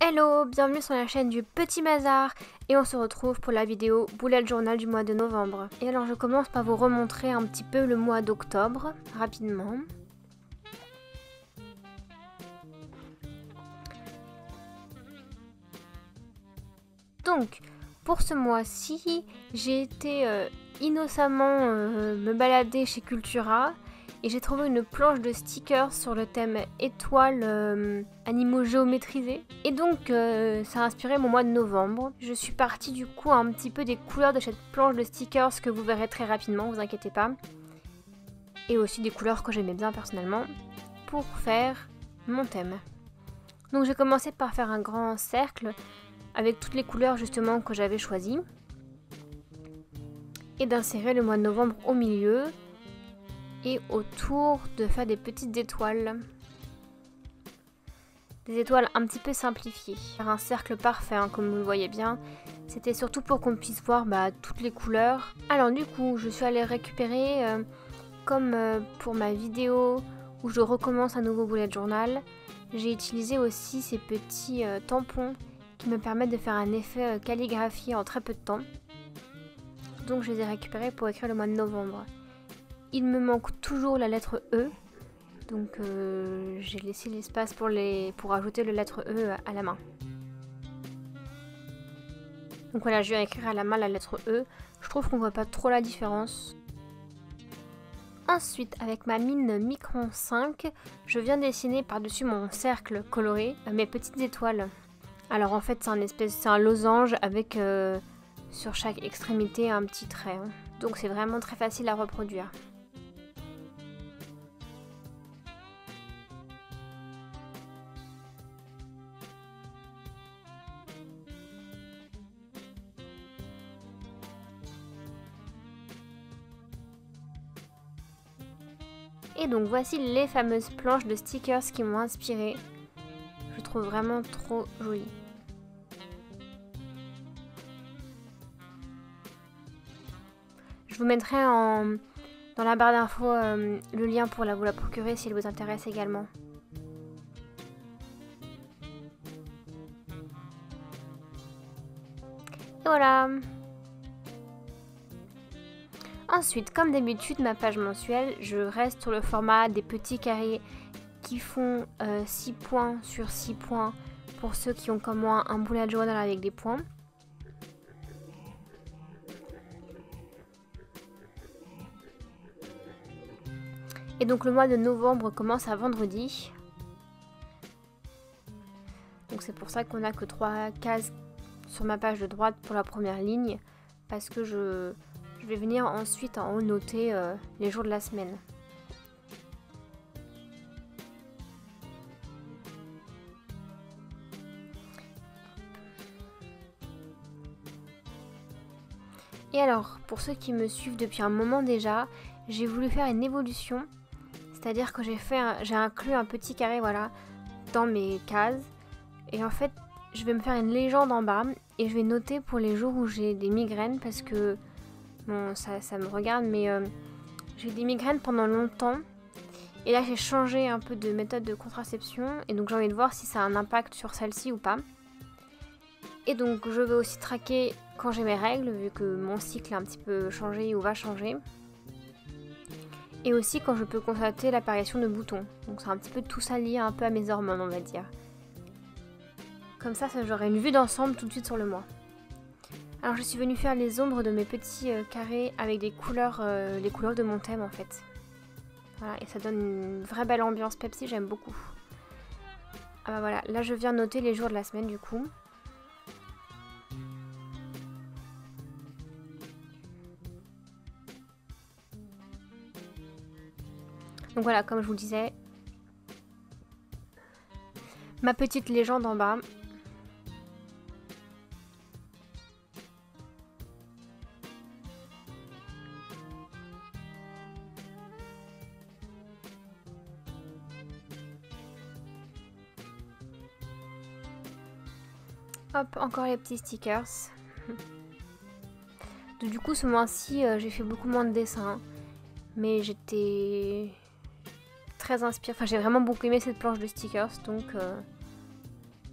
Hello, bienvenue sur la chaîne du Petit Bazar et on se retrouve pour la vidéo Bullet Journal du mois de novembre. Et alors je commence par vous remontrer un petit peu le mois d'octobre, rapidement. Donc, pour ce mois-ci, j'ai été euh, innocemment euh, me balader chez Cultura et j'ai trouvé une planche de stickers sur le thème étoiles euh, animaux géométrisés. Et donc euh, ça a inspiré mon mois de novembre. Je suis partie du coup un petit peu des couleurs de cette planche de stickers que vous verrez très rapidement, vous inquiétez pas. Et aussi des couleurs que j'aimais bien personnellement pour faire mon thème. Donc j'ai commencé par faire un grand cercle avec toutes les couleurs justement que j'avais choisies. Et d'insérer le mois de novembre au milieu et autour de faire des petites étoiles. Des étoiles un petit peu simplifiées. Faire un cercle parfait, hein, comme vous le voyez bien. C'était surtout pour qu'on puisse voir bah, toutes les couleurs. Alors du coup, je suis allée récupérer, euh, comme euh, pour ma vidéo où je recommence un nouveau bullet journal, j'ai utilisé aussi ces petits euh, tampons qui me permettent de faire un effet calligraphie en très peu de temps. Donc je les ai récupérés pour écrire le mois de novembre. Il me manque toujours la lettre E. Donc euh, j'ai laissé l'espace pour, ajouter la lettre E à la main. Donc voilà, je viens écrire à la main la lettre E. Je trouve qu'on voit pas trop la différence. Ensuite, avec ma mine Micron 5, je viens dessiner par-dessus mon cercle coloré euh, mes petites étoiles. Alors en fait, c'est un espèce, losange avec euh, sur chaque extrémité un petit trait. Hein. Donc c'est vraiment très facile à reproduire. Et donc voici les fameuses planches de stickers qui m'ont inspiré. Je trouve vraiment trop joli. Je vous mettrai en, dans la barre d'infos euh, le lien pour vous la procurer s'il vous intéresse également. Et voilà Ensuite, comme d'habitude, ma page mensuelle, je reste sur le format des petits carrés qui font 6 euh, points sur 6 points pour ceux qui ont comme moi un bullet journal avec des points. Et donc le mois de novembre commence à vendredi. Donc c'est pour ça qu'on a que 3 cases sur ma page de droite pour la première ligne. Parce que je, je vais venir ensuite en haut noter euh, les jours de la semaine. Et alors, pour ceux qui me suivent depuis un moment déjà, j'ai voulu faire une évolution. C'est-à-dire que j'ai fait j'ai inclus un petit carré voilà dans mes cases. Et en fait, je vais me faire une légende en bas et je vais noter pour les jours où j'ai des migraines parce que Ça, me regarde, mais euh, j'ai eu des migraines pendant longtemps. Et là, j'ai changé un peu de méthode de contraception. Et donc, j'ai envie de voir si ça a un impact sur celle-ci ou pas. Et donc, je vais aussi traquer quand j'ai mes règles, vu que mon cycle a un petit peu changé ou va changer. Et aussi quand je peux constater l'apparition de boutons. Donc, c'est un petit peu tout ça lié un peu à mes hormones, on va dire. Comme ça, ça j'aurai une vue d'ensemble tout de suite sur le mois. Alors je suis venue faire les ombres de mes petits euh, carrés avec des couleurs, euh, les couleurs de mon thème en fait. Voilà, et ça donne une vraie belle ambiance Pepsi, j'aime beaucoup. Ah bah voilà, là je viens noter les jours de la semaine du coup. Donc voilà, comme je vous disais, ma petite légende en bas. Encore les petits stickers. du coup, ce mois-ci, euh, j'ai fait beaucoup moins de dessins. Mais j'étais très inspirée. Enfin, j'ai vraiment beaucoup aimé cette planche de stickers. Donc, euh,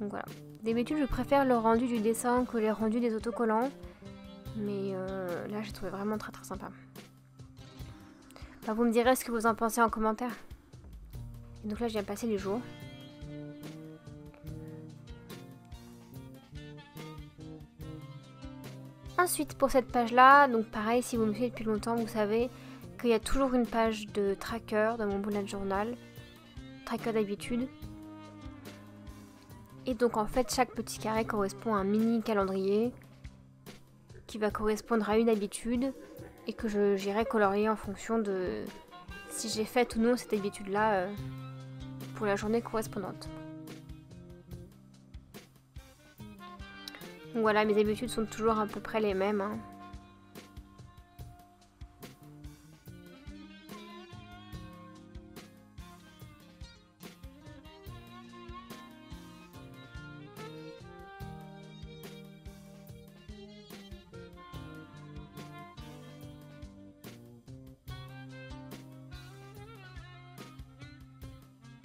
voilà. D'habitude, je préfère le rendu du dessin que les rendus des autocollants. Mais euh, là, j'ai trouvé vraiment très très sympa. Bah, vous me direz ce que vous en pensez en commentaire. Et donc là, je viens passer les jours. Ensuite, pour cette page-là, donc pareil, si vous me suivez depuis longtemps, vous savez qu'il y a toujours une page de tracker dans mon bullet journal. Tracker d'habitude. Et donc en fait, chaque petit carré correspond à un mini calendrier qui va correspondre à une habitude et que j'irai colorier en fonction de si j'ai fait ou non cette habitude-là euh, pour la journée correspondante. Voilà, mes habitudes sont toujours à peu près les mêmes. Hein.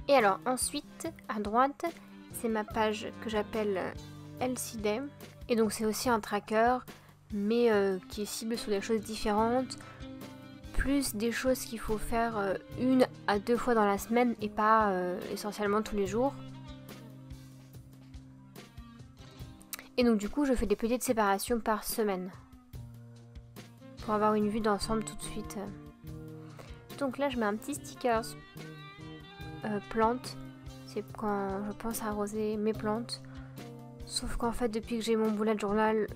Et alors ensuite, à droite, c'est ma page que j'appelle LCD. Et donc c'est aussi un tracker, mais euh, qui est ciblé sur des choses différentes, plus des choses qu'il faut faire euh, une à deux fois dans la semaine et pas euh, essentiellement tous les jours. Et donc du coup je fais des petites séparations par semaine. Pour avoir une vue d'ensemble tout de suite. Donc là je mets un petit stickers plantes. C'est quand je pense à arroser mes plantes. Sauf qu'en fait, depuis que j'ai mon bullet journal,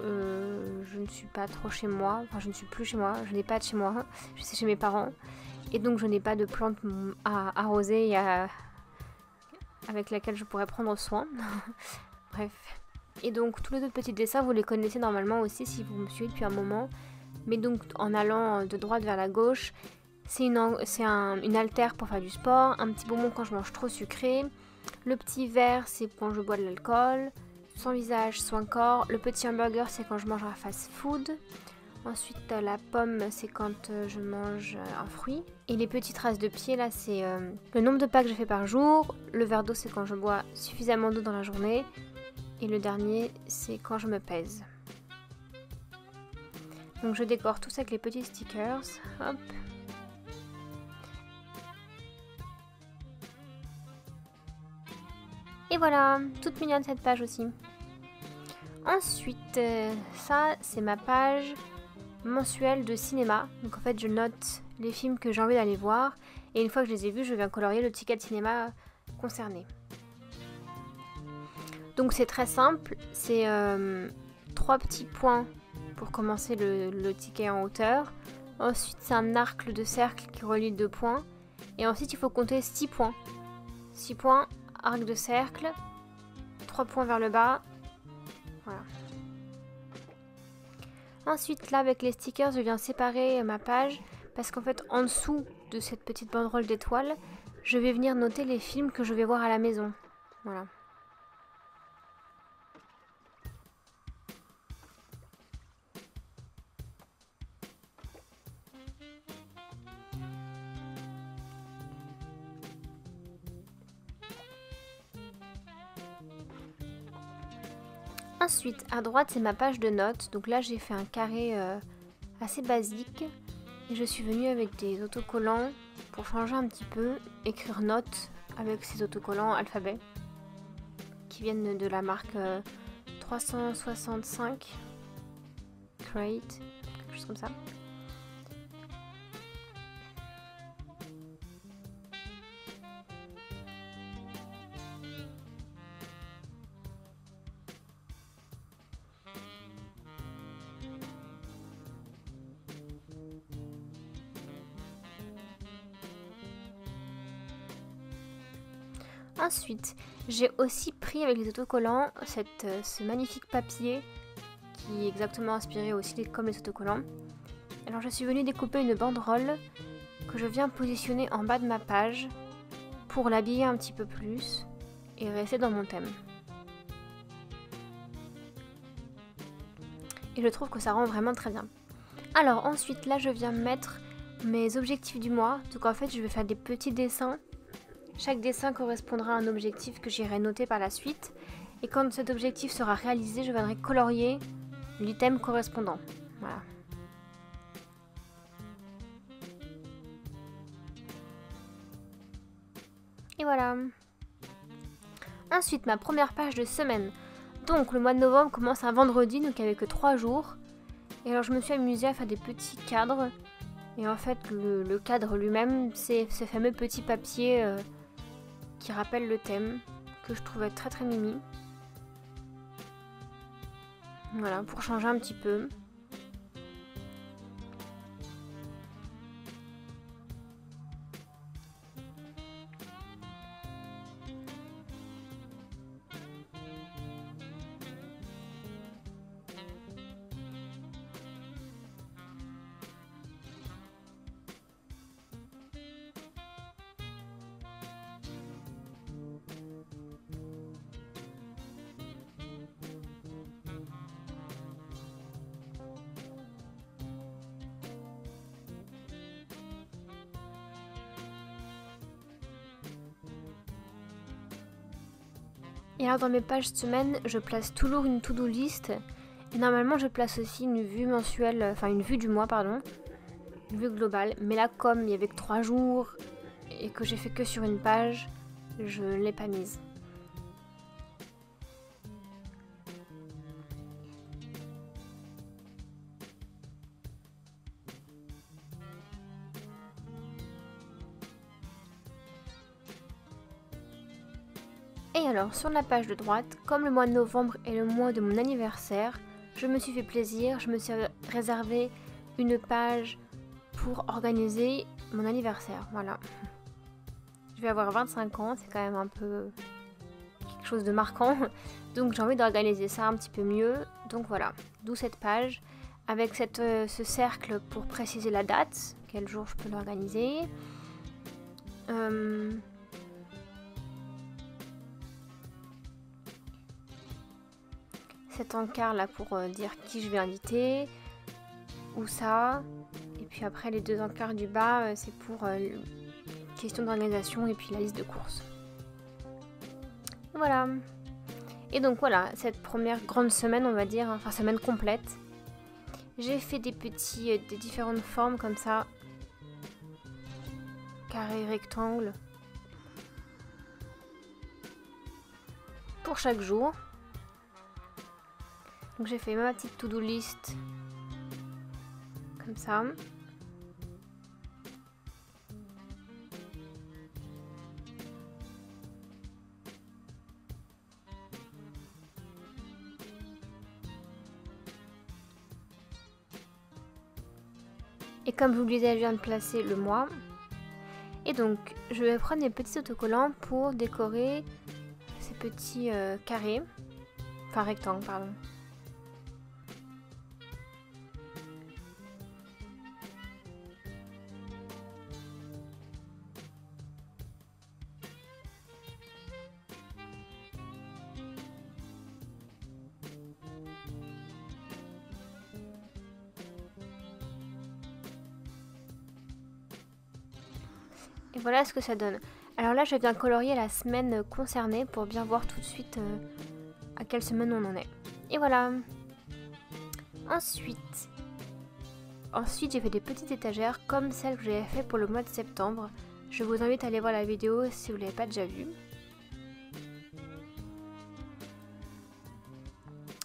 euh, je ne suis pas trop chez moi. Enfin, je ne suis plus chez moi. Je n'ai pas de chez moi. Je suis chez mes parents. Et donc, je n'ai pas de plantes à arroser avec laquelle je pourrais prendre soin. Bref. Et donc, tous les autres petits dessins, vous les connaissez normalement aussi si vous me suivez depuis un moment. Mais donc, en allant de droite vers la gauche, c'est une, un, une altère pour faire du sport. Un petit bonbon quand je mange trop sucré le petit verre, c'est quand je bois de l'alcool. Son visage, son corps. Le petit hamburger, c'est quand je mange un fast food. Ensuite, euh, la pomme, c'est quand euh, je mange euh, un fruit. Et les petites traces de pied, là, c'est le nombre de pas que je fais par jour. Le verre d'eau, c'est quand je bois suffisamment d'eau dans la journée. Et le dernier, c'est quand je me pèse. Donc je décore tout ça avec les petits stickers. Hop. Et voilà, toute mignonne cette page aussi. Ensuite, euh, ça c'est ma page mensuelle de cinéma. Donc en fait je note les films que j'ai envie d'aller voir. Et une fois que je les ai vus, je viens colorier le ticket de cinéma concerné. Donc c'est très simple, c'est euh, trois petits points pour commencer le, ticket en hauteur. Ensuite c'est un arc de cercle qui relie deux points. Et ensuite il faut compter 6 points. 6 points arc de cercle, 3 points vers le bas. Ensuite, là, avec les stickers, je viens séparer ma page parce qu'en fait, en dessous de cette petite banderole d'étoiles, je vais venir noter les films que je vais voir à la maison. Voilà. Ensuite, à droite, c'est ma page de notes. Donc là, j'ai fait un carré euh, assez basique. Et je suis venue avec des autocollants pour changer un petit peu. Écrire notes avec ces autocollants alphabet qui viennent de la marque 365 euh, Crate, quelque chose comme ça. J'ai aussi pris avec les autocollants euh, ce magnifique papier qui est exactement inspiré aussi comme les autocollants. Alors je suis venue découper une banderole que je viens positionner en bas de ma page pour l'habiller un petit peu plus et rester dans mon thème. Et je trouve que ça rend vraiment très bien. Alors ensuite là je viens mettre mes objectifs du mois. Donc en fait je vais faire des petits dessins Chaque dessin correspondra à un objectif que j'irai noter par la suite. Et quand cet objectif sera réalisé, je viendrai colorier l'item correspondant. Voilà. Et voilà. Ensuite, ma première page de semaine. Donc, le mois de novembre commence un vendredi, donc il n'y avait que 3 jours. Et alors, je me suis amusée à faire des petits cadres. Et en fait, le, cadre lui-même, c'est ce fameux petit papier euh, qui rappelle le thème, que je trouvais très très mimi. Voilà, pour changer un petit peu. Et alors dans mes pages semaine, je place toujours une to-do list. Et normalement, je place aussi une vue mensuelle, enfin une vue du mois, pardon. Une vue globale. Mais là, comme il y avait que 3 jours et que j'ai fait que sur une page, je ne l'ai pas mise. Alors, sur la page de droite, comme le mois de novembre est le mois de mon anniversaire, je me suis fait plaisir, je me suis réservé une page pour organiser mon anniversaire. Voilà. Je vais avoir 25 ans, c'est quand même un peu quelque chose de marquant. Donc j'ai envie d'organiser ça un petit peu mieux. Donc voilà, d'où cette page avec euh, ce cercle pour préciser la date, quel jour je peux l'organiser. Euh, cet encart là pour euh, dire qui je vais inviter, où ça, et puis après les deux encarts du bas euh, c'est pour euh, question d'organisation et puis la liste de courses. Voilà. Et donc voilà, cette première grande semaine on va dire, enfin semaine complète, j'ai fait des petits, des différentes formes comme ça, carré, rectangle, pour chaque jour. Donc j'ai fait ma petite to-do list comme ça. Et comme vous le je viens de placer le mois. Et donc, je vais prendre des petits autocollants pour décorer ces petits euh, carrés. Enfin, rectangles, pardon. Et voilà ce que ça donne. Alors là, je viens colorier la semaine concernée pour bien voir tout de suite euh, à quelle semaine on en est. Et voilà. Ensuite, ensuite j'ai fait des petites étagères comme celles que j'avais fait pour le mois de septembre. Je vous invite à aller voir la vidéo si vous ne l'avez pas déjà vue.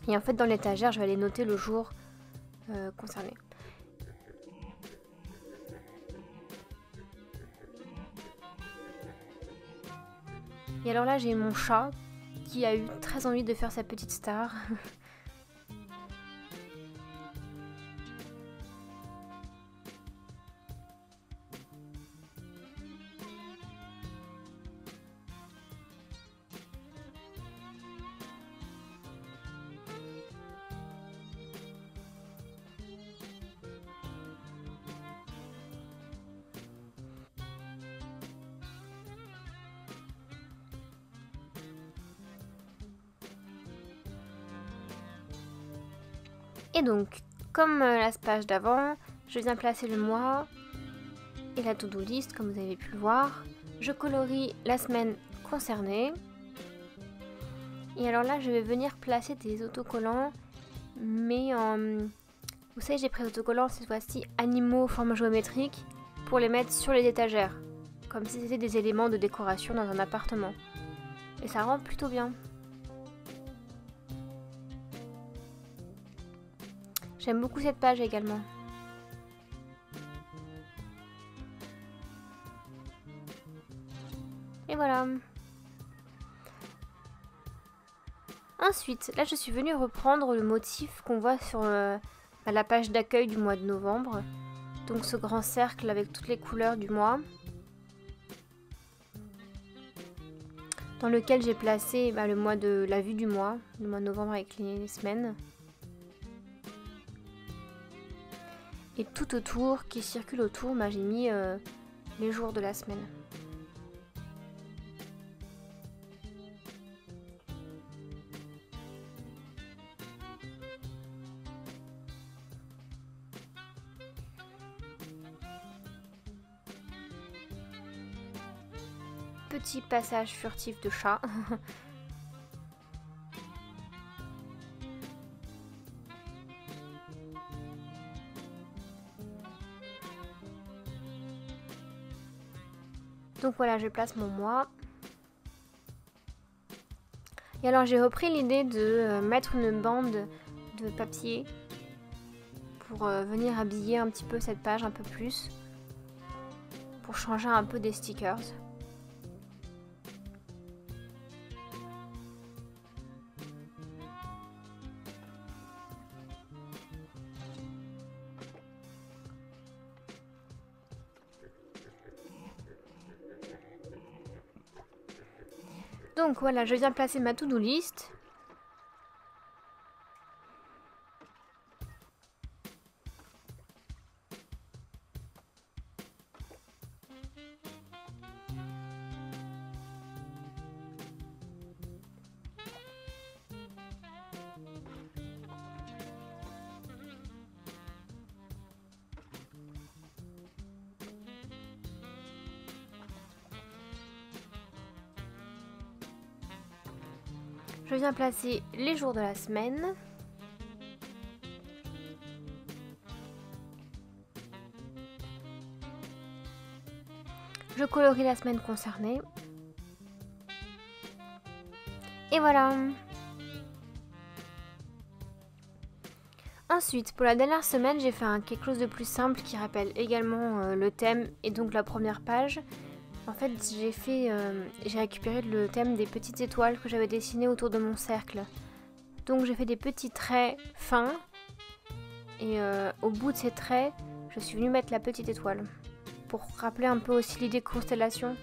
Et en fait, dans l'étagère, je vais aller noter le jour euh, concerné. Et alors là, j'ai mon chat qui a eu très envie de faire sa petite star. Et donc, comme euh, la page d'avant, je viens placer le mois et la to-do list, comme vous avez pu le voir. Je colorie la semaine concernée. Et alors là, je vais venir placer des autocollants, mais en... Vous savez, j'ai pris des autocollants cette fois-ci animaux forme géométrique pour les mettre sur les étagères, comme si c'était des éléments de décoration dans un appartement. Et ça rend plutôt bien. J'aime beaucoup cette page également. Et voilà. Ensuite, là je suis venue reprendre le motif qu'on voit sur euh, la page d'accueil du mois de novembre. Donc ce grand cercle avec toutes les couleurs du mois. Dans lequel j'ai placé bah, le mois de la vue du mois, le mois de novembre avec les, semaines. Et tout autour, qui circule autour, j'ai mis euh, les jours de la semaine. petit passage furtif de chat. Donc voilà, je place mon moi. Et alors j'ai repris l'idée de euh, mettre une bande de papier pour euh, venir habiller un petit peu cette page un peu plus. Pour changer un peu des stickers. Donc voilà, je viens placer ma to-do list. Je viens placer les jours de la semaine. Je colorie la semaine concernée. Et voilà. Ensuite, pour la dernière semaine, j'ai fait un, quelque chose de plus simple qui rappelle également euh, le thème et donc la première page. En fait, j'ai fait, euh, récupéré le thème des petites étoiles que j'avais dessinées autour de mon cercle. Donc j'ai fait des petits traits fins et euh, au bout de ces traits, je suis venue mettre la petite étoile pour rappeler un peu aussi l'idée constellation.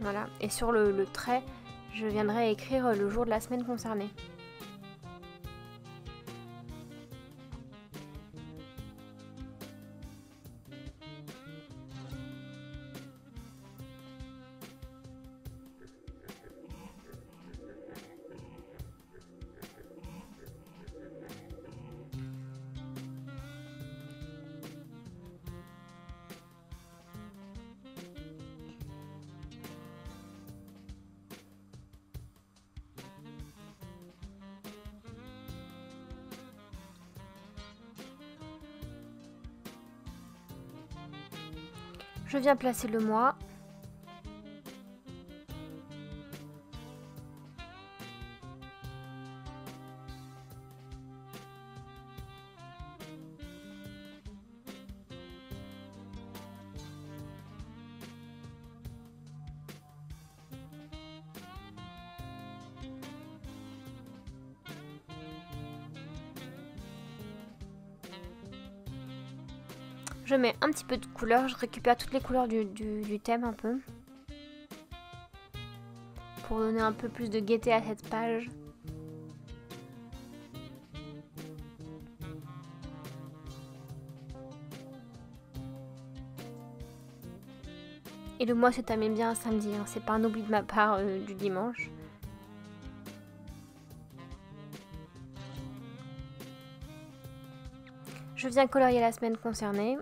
Voilà. Et sur le trait, je viendrai écrire le jour de la semaine concernée. Je viens placer le mois. Je mets un petit peu de couleur, je récupère toutes les couleurs du, thème un peu. Pour donner un peu plus de gaieté à cette page. Et le mois se termine bien un samedi, hein. c'est pas un oubli de ma part euh, du dimanche. Je viens colorier la semaine concernée.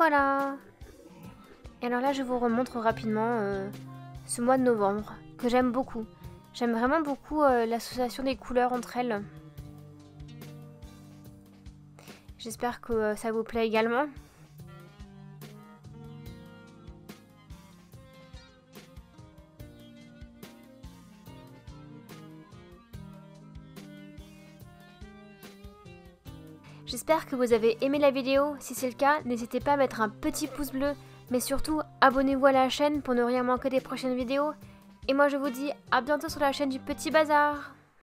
Voilà Et alors là, je vous remontre rapidement euh, ce mois de novembre, que j'aime beaucoup. J'aime vraiment beaucoup euh, l'association des couleurs entre elles. J'espère que euh, ça vous plaît également. J'espère que vous avez aimé la vidéo. Si c'est le cas, n'hésitez pas à mettre un petit pouce bleu. Mais surtout, abonnez-vous à la chaîne pour ne rien manquer des prochaines vidéos. Et moi je vous dis à bientôt sur la chaîne du Petit Bazar